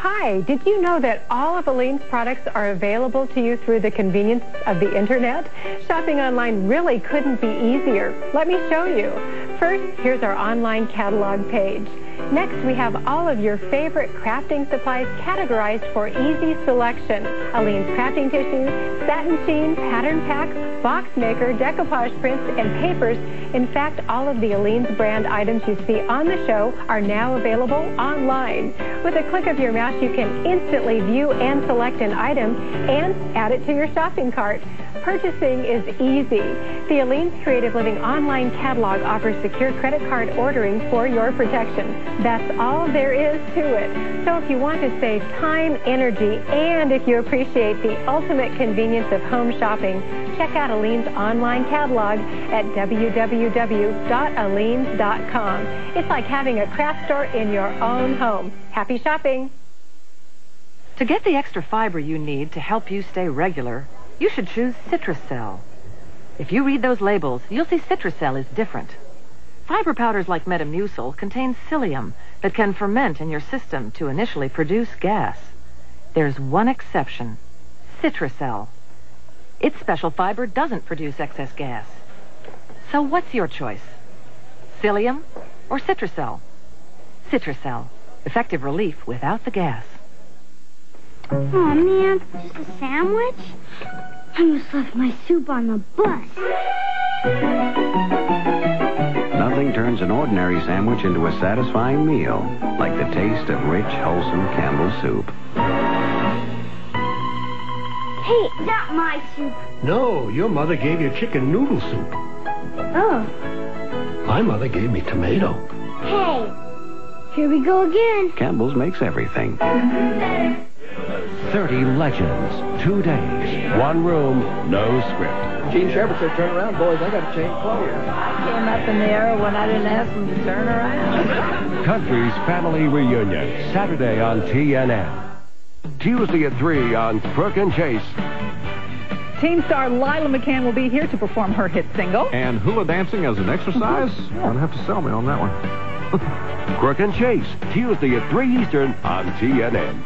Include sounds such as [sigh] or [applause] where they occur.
Hi, did you know that all of Aleene's products are available to you through the convenience of the internet? Shopping online really couldn't be easier. Let me show you. First, here's our online catalog page. Next, we have all of your favorite crafting supplies categorized for easy selection. Aleene's crafting tissues, satin sheen, pattern packs, box maker, decoupage prints, and papers. In fact, all of the Aleene's brand items you see on the show are now available online. With a click of your mouse, you can instantly view and select an item and add it to your shopping cart. Purchasing is easy. The Aleene's Creative Living online catalog offers secure credit card ordering for your protection. That's all there is to it. So if you want to save time, energy, and if you appreciate the ultimate convenience of home shopping, check out Aleene's online catalog at www.aleens.com. It's like having a craft store in your own home. Happy shopping! To get the extra fiber you need to help you stay regular, you should choose Citrucel. If you read those labels, you'll see Citrucel is different. Fiber powders like Metamucil contain psyllium that can ferment in your system to initially produce gas. There's one exception, Citrucel. Its special fiber doesn't produce excess gas. So what's your choice? Psyllium or Citrucel? Citrucel, effective relief without the gas. Oh man, just a sandwich? I almost left my soup on the bus. Nothing turns an ordinary sandwich into a satisfying meal like the taste of rich, wholesome Campbell's soup. Hey, not my soup. No, your mother gave you chicken noodle soup. Oh. My mother gave me tomato. Hey, here we go again. Campbell's makes everything. 30 legends, two days, one room, no script. Jean Shepard said, turn around, boys, I got to change clothes. I Came up in the air when I didn't ask them to turn around. [laughs] Country's Family Reunion, Saturday on TNN. Tuesday at 3 on Crook and Chase. Teen star Lila McCann will be here to perform her hit single. And hula dancing as an exercise? Mm-hmm. You're going to have to sell me on that one. [laughs] Crook and Chase, Tuesday at 3 Eastern on TNN.